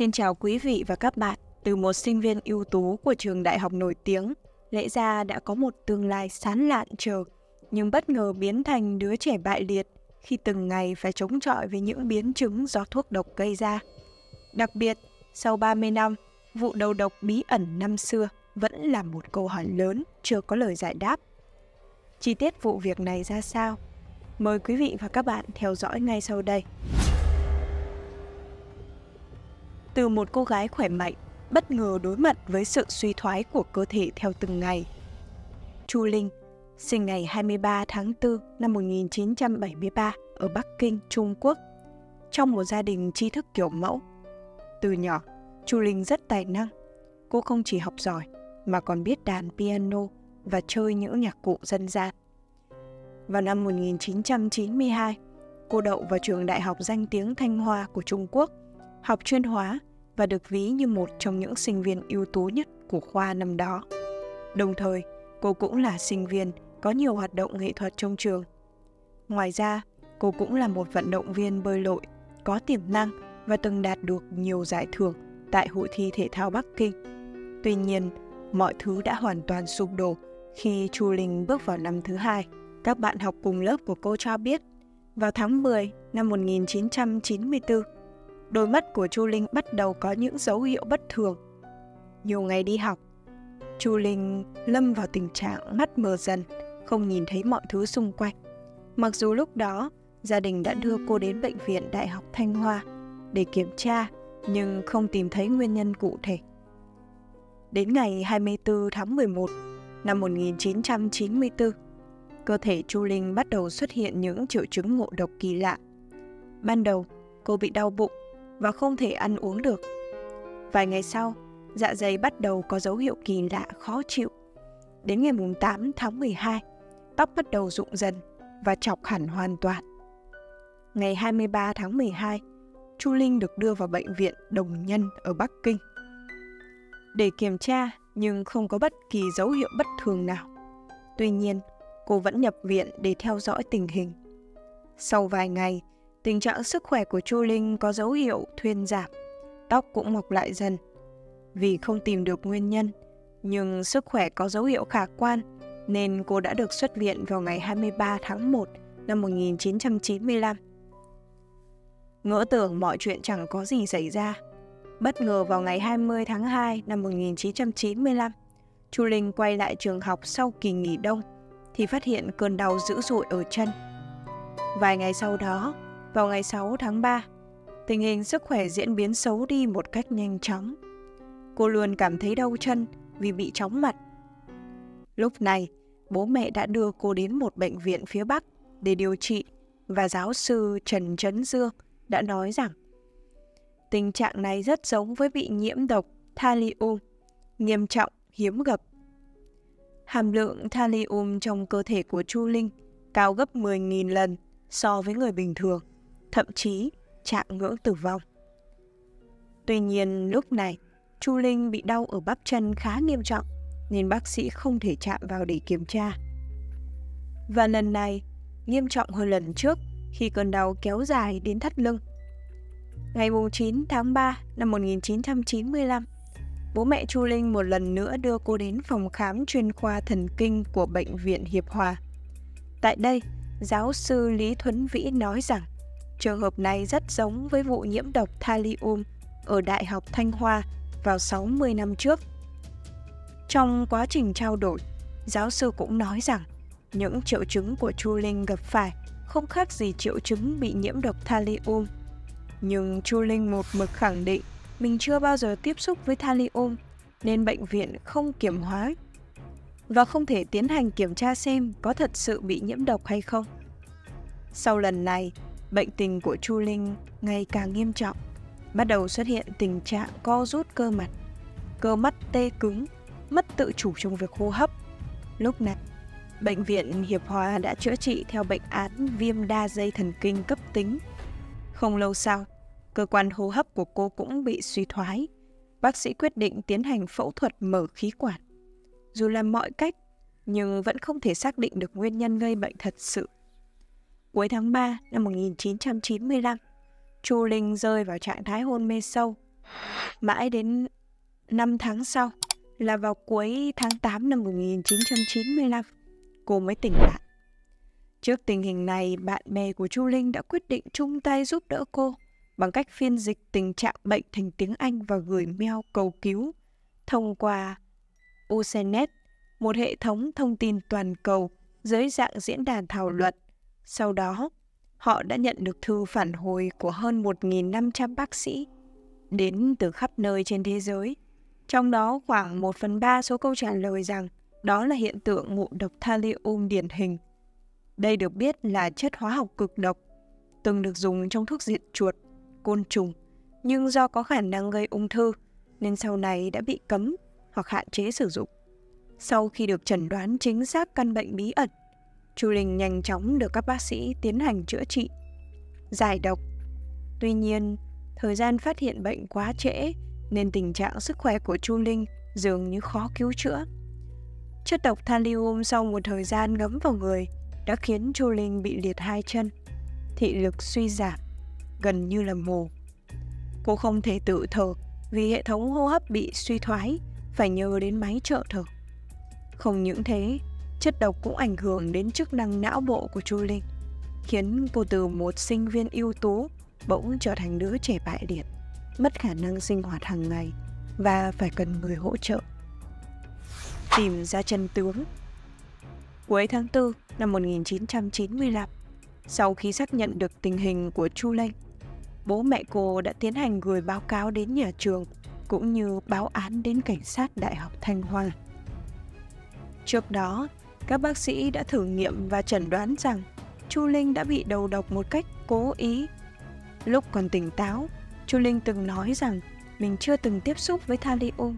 Xin chào quý vị và các bạn. Từ một sinh viên ưu tú của trường đại học nổi tiếng, lẽ ra đã có một tương lai sán lạn chờ, nhưng bất ngờ biến thành đứa trẻ bại liệt khi từng ngày phải chống chọi với những biến chứng do thuốc độc gây ra. Đặc biệt, sau 30 năm, vụ đầu độc bí ẩn năm xưa vẫn là một câu hỏi lớn chưa có lời giải đáp. Chi tiết vụ việc này ra sao? Mời quý vị và các bạn theo dõi ngay sau đây. Từ một cô gái khỏe mạnh, bất ngờ đối mặt với sự suy thoái của cơ thể theo từng ngày. Chu Linh, sinh ngày 23 tháng 4 năm 1973 ở Bắc Kinh, Trung Quốc, trong một gia đình tri thức kiểu mẫu. Từ nhỏ, Chu Linh rất tài năng. Cô không chỉ học giỏi mà còn biết đàn piano và chơi những nhạc cụ dân gian. Vào năm 1992, cô đậu vào trường đại học danh tiếng Thanh Hoa của Trung Quốc, học chuyên hóa và được ví như một trong những sinh viên ưu tú nhất của khoa năm đó. Đồng thời, cô cũng là sinh viên có nhiều hoạt động nghệ thuật trong trường. Ngoài ra, cô cũng là một vận động viên bơi lội, có tiềm năng và từng đạt được nhiều giải thưởng tại Hội thi Thể thao Bắc Kinh. Tuy nhiên, mọi thứ đã hoàn toàn sụp đổ khi Chu Linh bước vào năm thứ hai. Các bạn học cùng lớp của cô cho biết, vào tháng 10 năm 1994, đôi mắt của Chu Linh bắt đầu có những dấu hiệu bất thường. Nhiều ngày đi học, Chu Linh lâm vào tình trạng mắt mờ dần, không nhìn thấy mọi thứ xung quanh. Mặc dù lúc đó, gia đình đã đưa cô đến bệnh viện Đại học Thanh Hoa để kiểm tra, nhưng không tìm thấy nguyên nhân cụ thể. Đến ngày 24 tháng 11 năm 1994, cơ thể Chu Linh bắt đầu xuất hiện những triệu chứng ngộ độc kỳ lạ. Ban đầu, cô bị đau bụng và không thể ăn uống được. Vài ngày sau, dạ dày bắt đầu có dấu hiệu kỳ lạ khó chịu. Đến ngày 8 tháng 12, tóc bắt đầu rụng dần và chọc hẳn hoàn toàn. Ngày 23 tháng 12, Chu Linh được đưa vào bệnh viện Đồng Nhân ở Bắc Kinh. Để kiểm tra nhưng không có bất kỳ dấu hiệu bất thường nào. Tuy nhiên, cô vẫn nhập viện để theo dõi tình hình. Sau vài ngày, tình trạng sức khỏe của Chu Linh có dấu hiệu thuyên giảm, tóc cũng mọc lại dần. Vì không tìm được nguyên nhân, nhưng sức khỏe có dấu hiệu khả quan nên cô đã được xuất viện vào ngày 23 tháng 1 năm 1995. Ngỡ tưởng mọi chuyện chẳng có gì xảy ra. Bất ngờ vào ngày 20 tháng 2 năm 1995, Chu Linh quay lại trường học sau kỳ nghỉ đông thì phát hiện cơn đau dữ dội ở chân. Vài ngày sau đó, vào ngày 6 tháng 3, tình hình sức khỏe diễn biến xấu đi một cách nhanh chóng. Cô luôn cảm thấy đau chân vì bị chóng mặt. Lúc này, bố mẹ đã đưa cô đến một bệnh viện phía Bắc để điều trị và giáo sư Trần Trấn Dương đã nói rằng tình trạng này rất giống với bị nhiễm độc thallium, nghiêm trọng, hiếm gặp. Hàm lượng thallium trong cơ thể của Chu Linh cao gấp 10.000 lần so với người bình thường thậm chí chạm ngưỡng tử vong. Tuy nhiên lúc này, Chu Linh bị đau ở bắp chân khá nghiêm trọng nên bác sĩ không thể chạm vào để kiểm tra. Và lần này, nghiêm trọng hơn lần trước khi cơn đau kéo dài đến thắt lưng. Ngày 9 tháng 3 năm 1995, bố mẹ Chu Linh một lần nữa đưa cô đến phòng khám chuyên khoa thần kinh của Bệnh viện Hiệp Hòa. Tại đây, giáo sư Lý Thuấn Vĩ nói rằng Trường hợp này rất giống với vụ nhiễm độc thallium ở Đại học Thanh Hoa vào 60 năm trước. Trong quá trình trao đổi, giáo sư cũng nói rằng những triệu chứng của Chu Linh gặp phải không khác gì triệu chứng bị nhiễm độc thallium. Nhưng Chu Linh một mực khẳng định mình chưa bao giờ tiếp xúc với thallium nên bệnh viện không kiểm hóa và không thể tiến hành kiểm tra xem có thật sự bị nhiễm độc hay không. Sau lần này, bệnh tình của Chu Linh ngày càng nghiêm trọng, bắt đầu xuất hiện tình trạng co rút cơ mặt, cơ mắt tê cứng, mất tự chủ trong việc hô hấp. Lúc này, bệnh viện Hiệp Hòa đã chữa trị theo bệnh án viêm đa dây thần kinh cấp tính. Không lâu sau, cơ quan hô hấp của cô cũng bị suy thoái. Bác sĩ quyết định tiến hành phẫu thuật mở khí quản. Dù làm mọi cách, nhưng vẫn không thể xác định được nguyên nhân gây bệnh thật sự. Cuối tháng 3 năm 1995, Chu Linh rơi vào trạng thái hôn mê sâu Mãi đến 5 tháng sau, là vào cuối tháng 8 năm 1995, cô mới tỉnh lại. Trước tình hình này, bạn bè của Chu Linh đã quyết định chung tay giúp đỡ cô bằng cách phiên dịch tình trạng bệnh thành tiếng Anh và gửi mail cầu cứu thông qua Usenet, một hệ thống thông tin toàn cầu dưới dạng diễn đàn thảo luận. Sau đó, họ đã nhận được thư phản hồi của hơn 1.500 bác sĩ đến từ khắp nơi trên thế giới. Trong đó khoảng 1 phần 3 số câu trả lời rằng đó là hiện tượng ngộ độc thallium điển hình. Đây được biết là chất hóa học cực độc, từng được dùng trong thuốc diệt chuột, côn trùng, nhưng do có khả năng gây ung thư nên sau này đã bị cấm hoặc hạn chế sử dụng. Sau khi được chẩn đoán chính xác căn bệnh bí ẩn, Chu Linh nhanh chóng được các bác sĩ tiến hành chữa trị, giải độc. Tuy nhiên, thời gian phát hiện bệnh quá trễ nên tình trạng sức khỏe của Chu Linh dường như khó cứu chữa. Chất độc thallium sau một thời gian ngấm vào người đã khiến Chu Linh bị liệt hai chân, thị lực suy giảm, gần như là mù. Cô không thể tự thở vì hệ thống hô hấp bị suy thoái, phải nhờ đến máy trợ thở. Không những thế, chất độc cũng ảnh hưởng đến chức năng não bộ của Chu Linh, khiến cô từ một sinh viên ưu tú bỗng trở thành đứa trẻ bại liệt, mất khả năng sinh hoạt hàng ngày và phải cần người hỗ trợ. Tìm ra chân tướng Cuối tháng 4 năm 1995, sau khi xác nhận được tình hình của Chu Linh, bố mẹ cô đã tiến hành gửi báo cáo đến nhà trường cũng như báo án đến cảnh sát Đại học Thanh Hoa. Trước đó, các bác sĩ đã thử nghiệm và chẩn đoán rằng Chu Linh đã bị đầu độc một cách cố ý. Lúc còn tỉnh táo, Chu Linh từng nói rằng mình chưa từng tiếp xúc với thallium.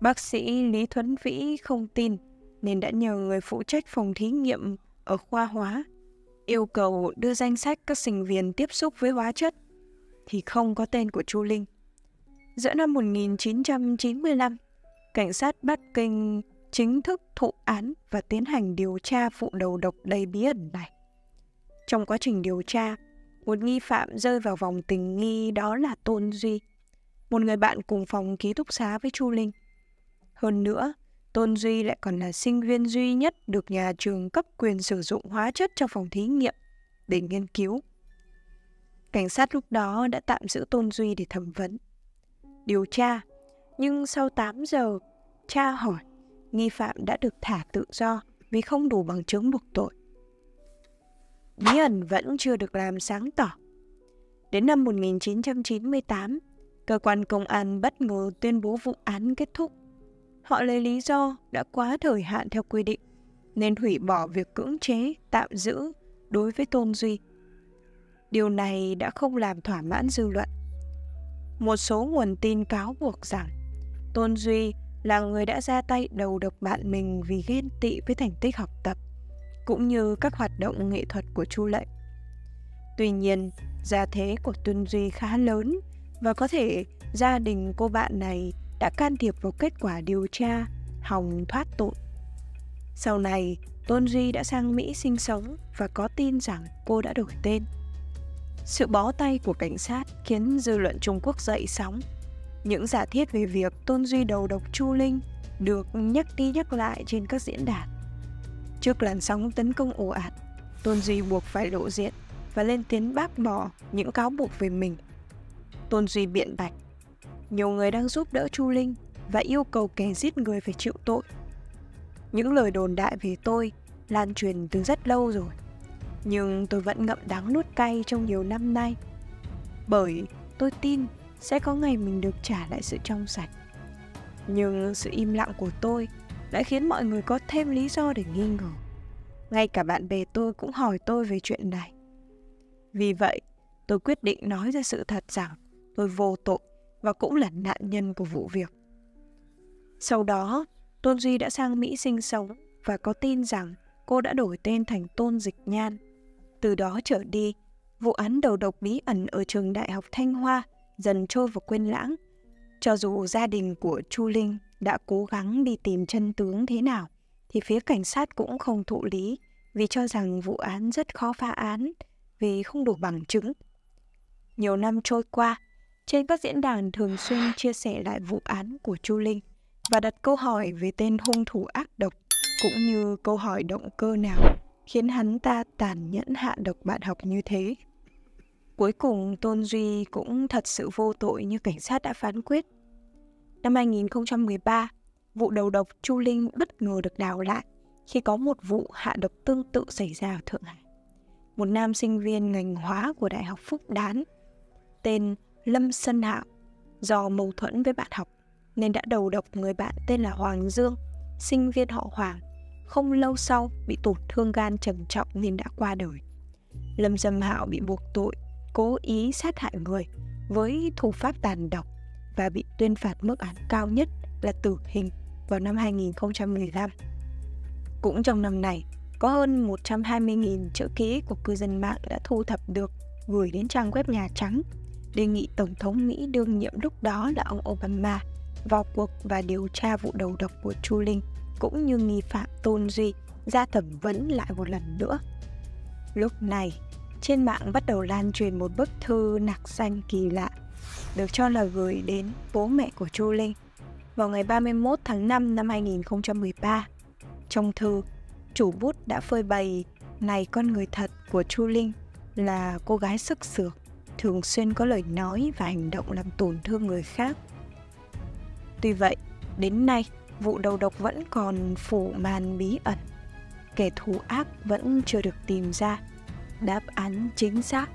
Bác sĩ Lý Thuấn Vĩ không tin nên đã nhờ người phụ trách phòng thí nghiệm ở khoa hóa yêu cầu đưa danh sách các sinh viên tiếp xúc với hóa chất thì không có tên của Chu Linh. Giữa năm 1995, cảnh sát Bắc Kinh chính thức thụ án và tiến hành điều tra vụ đầu độc đầy bí ẩn này. Trong quá trình điều tra, một nghi phạm rơi vào vòng tình nghi đó là Tôn Duy, một người bạn cùng phòng ký túc xá với Chu Linh. Hơn nữa, Tôn Duy lại còn là sinh viên duy nhất được nhà trường cấp quyền sử dụng hóa chất trong phòng thí nghiệm để nghiên cứu. Cảnh sát lúc đó đã tạm giữ Tôn Duy để thẩm vấn, điều tra, nhưng sau 8 giờ cha hỏi, nghi phạm đã được thả tự do vì không đủ bằng chứng buộc tội. Bí ẩn vẫn chưa được làm sáng tỏ. Đến năm 1998, cơ quan công an bất ngờ tuyên bố vụ án kết thúc Họ lấy lý do đã quá thời hạn theo quy định nên hủy bỏ việc cưỡng chế, tạm giữ đối với Tôn Duy. Điều này đã không làm thỏa mãn dư luận. Một số nguồn tin cáo buộc rằng Tôn Duy là người đã ra tay đầu độc bạn mình vì ghen tị với thành tích học tập, cũng như các hoạt động nghệ thuật của Chu Lệnh. Tuy nhiên, gia thế của Tuân Duy khá lớn và có thể gia đình cô bạn này đã can thiệp vào kết quả điều tra, hòng thoát tội. Sau này, Tôn Duy đã sang Mỹ sinh sống và có tin rằng cô đã đổi tên. Sự bó tay của cảnh sát khiến dư luận Trung Quốc dậy sóng. Những giả thiết về việc Tôn Duy đầu độc Chu Linh được nhắc đi nhắc lại trên các diễn đàn. Trước làn sóng tấn công ồ ạt, Tôn Duy buộc phải lộ diện và lên tiếng bác bỏ những cáo buộc về mình. Tôn Duy biện bạch nhiều người đang giúp đỡ Chu Linh và yêu cầu kẻ giết người phải chịu tội. Những lời đồn đại về tôi lan truyền từ rất lâu rồi, nhưng tôi vẫn ngậm đắng nuốt cay trong nhiều năm nay. Bởi tôi tin sẽ có ngày mình được trả lại sự trong sạch. Nhưng sự im lặng của tôi đã khiến mọi người có thêm lý do để nghi ngờ. Ngay cả bạn bè tôi cũng hỏi tôi về chuyện này. Vì vậy, tôi quyết định nói ra sự thật rằng tôi vô tội và cũng là nạn nhân của vụ việc. Sau đó, Tôn Duy đã sang Mỹ sinh sống và có tin rằng cô đã đổi tên thành Tôn Dịch Nhan. Từ đó trở đi, vụ án đầu độc bí ẩn ở trường Đại học Thanh Hoa dần trôi vào quên lãng. Cho dù gia đình của Chu Linh đã cố gắng đi tìm chân tướng thế nào, thì phía cảnh sát cũng không thụ lý vì cho rằng vụ án rất khó phá án vì không đủ bằng chứng. Nhiều năm trôi qua, Trên các diễn đàn thường xuyên chia sẻ lại vụ án của Chu Linh và đặt câu hỏi về tên hung thủ ác độc cũng như câu hỏi động cơ nào khiến hắn ta tàn nhẫn hạ độc bạn học như thế. Cuối cùng Tôn Duy cũng thật sự vô tội như cảnh sát đã phán quyết. Năm 2013, vụ đầu độc Chu Linh bất ngờ được đào lại khi có một vụ hạ độc tương tự xảy ra ở Thượng Hải. Một nam sinh viên ngành hóa của Đại học Phúc Đán tên Lâm Sân Hạo do mâu thuẫn với bạn học nên đã đầu độc người bạn tên là Hoàng Dương, sinh viên họ Hoàng. Không lâu sau bị tổn thương gan trầm trọng nên đã qua đời. Lâm Dâm Hạo bị buộc tội cố ý sát hại người với thủ pháp tàn độc và bị tuyên phạt mức án cao nhất là tử hình vào năm 2015. Cũng trong năm này, có hơn 120.000 chữ ký của cư dân mạng đã thu thập được gửi đến trang web Nhà Trắng đề nghị Tổng thống Mỹ đương nhiệm lúc đó là ông Obama vào cuộc và điều tra vụ đầu độc của Chu Linh cũng như nghi phạm Tôn Duy ra thẩm vấn lại một lần nữa. Lúc này, trên mạng bắt đầu lan truyền một bức thư nạc danh kỳ lạ được cho là gửi đến bố mẹ của Chu Linh vào ngày 31 tháng 5 năm 2013. Trong thư, chủ bút đã phơi bày này con người thật của Chu Linh là cô gái sức sược, thường xuyên có lời nói và hành động làm tổn thương người khác. Tuy vậy, đến nay, vụ đầu độc vẫn còn phủ màn bí ẩn. Kẻ thù ác vẫn chưa được tìm ra. Đáp án chính xác.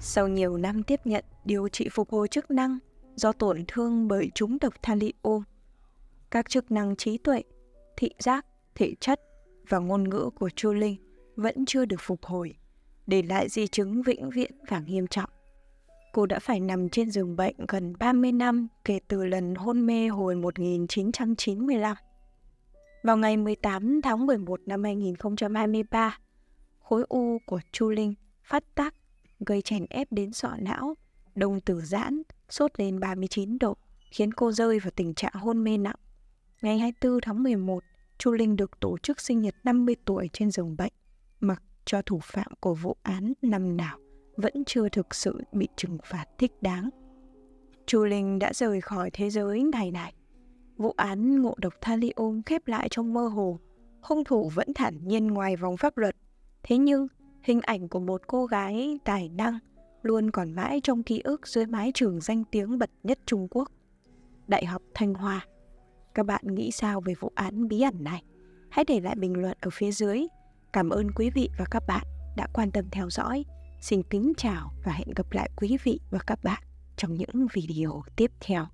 Sau nhiều năm tiếp nhận điều trị phục hồi chức năng do tổn thương bởi trúng độc thallium, các chức năng trí tuệ, thị giác, thể chất và ngôn ngữ của Chu Linh vẫn chưa được phục hồi, để lại di chứng vĩnh viễn và nghiêm trọng. Cô đã phải nằm trên giường bệnh gần 30 năm kể từ lần hôn mê hồi 1995. Vào ngày 18 tháng 11 năm 2023, khối u của Chu Linh phát tác gây chèn ép đến sọ não, đồng tử giãn, sốt lên 39 độ, khiến cô rơi vào tình trạng hôn mê nặng. Ngày 24 tháng 11, Chu Linh được tổ chức sinh nhật 50 tuổi trên giường bệnh, mặc cho thủ phạm của vụ án năm nào vẫn chưa thực sự bị trừng phạt thích đáng. Chu Linh đã rời khỏi thế giới ngày này. Vụ án ngộ độc thallium khép lại trong mơ hồ. Hung thủ vẫn thản nhiên ngoài vòng pháp luật. Thế nhưng, hình ảnh của một cô gái tài năng luôn còn mãi trong ký ức dưới mái trường danh tiếng bậc nhất Trung Quốc. Đại học Thanh Hoa. Các bạn nghĩ sao về vụ án bí ẩn này? Hãy để lại bình luận ở phía dưới. Cảm ơn quý vị và các bạn đã quan tâm theo dõi. Xin kính chào và hẹn gặp lại quý vị và các bạn trong những video tiếp theo.